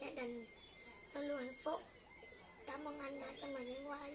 gia đình luôn luôn hạnh phúc. Cảm ơn anh đã cho mình đi qua